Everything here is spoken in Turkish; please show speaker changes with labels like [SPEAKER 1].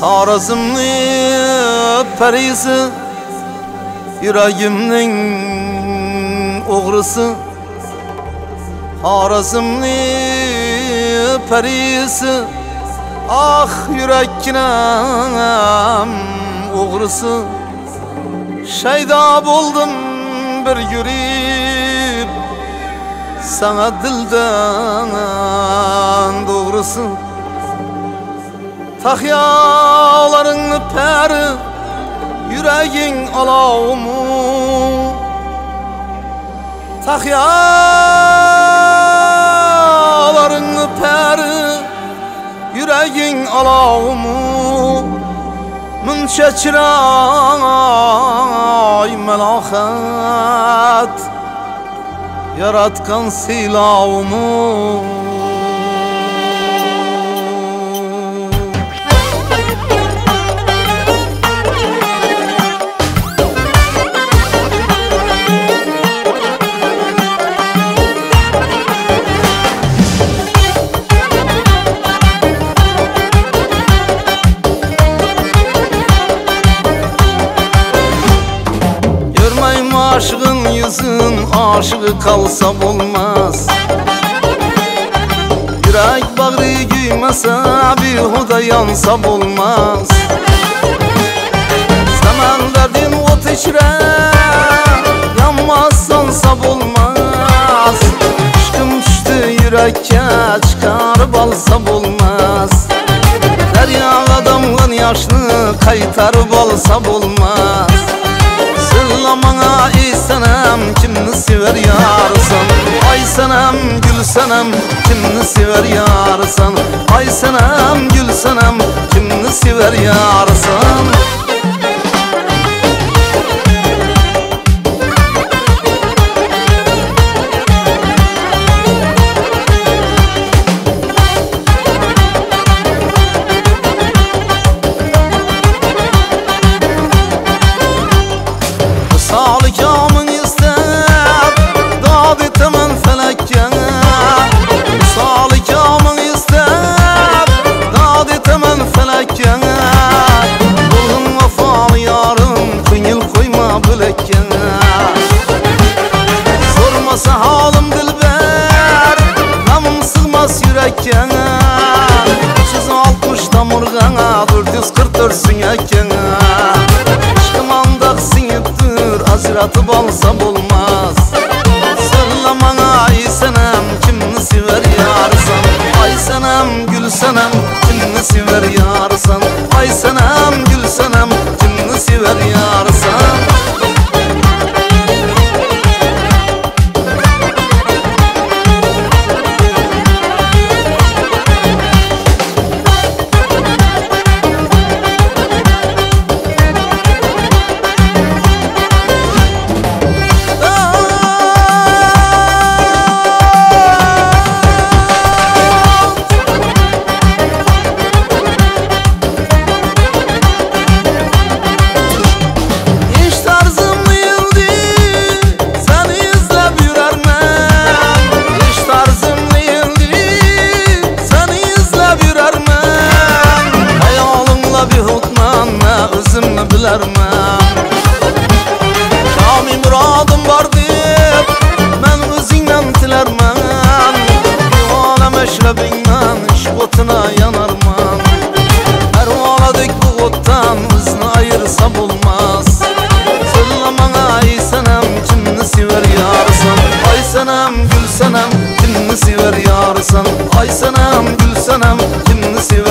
[SPEAKER 1] Tarazımlı perisi Yüreğimnin oğrısı Harazımlı perisi Ah yürekkinem oğrısı Şeyda buldum bir yürüyüp Sana dilden doğrusu Tahyalarını peri Yüreğin alavmu Tahyalarını peri Yüreğin alavmu Münçeçiray melahat Yaratkan silavmu aşığın yüzün aşığı kalsa olmaz. Yürek bağrı güymese bir huda yansa olmaz. Zaman derdin ot içre yanmazsan sab olmaz. Aşkım düştü yürekke çıkarıp alsam olmaz. Derya damlan yaşını kaytarıp alsam olmaz Senem gül senem kimni sever yarsan Ay senem gül senem kimni sever yarsan Azratıp alsam olmaz Sırlamana ay senem Kimni sever yarsan Ay senem gül senem senem Kimni Kimni sever yarsan Ay senem gül senem Kimni sever